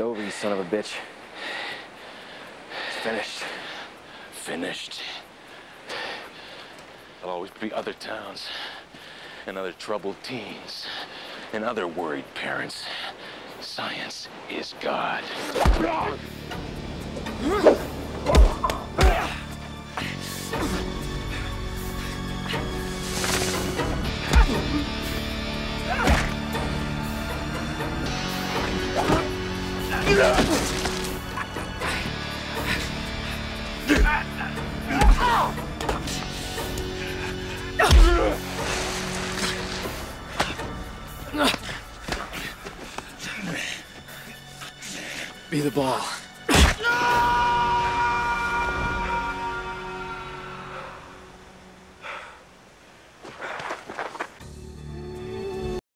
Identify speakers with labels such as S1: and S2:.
S1: It's over, you son of a bitch. It's finished.
S2: Finished. There'll always be other towns, and other troubled teens, and other worried parents. Science is God.
S3: Be the ball.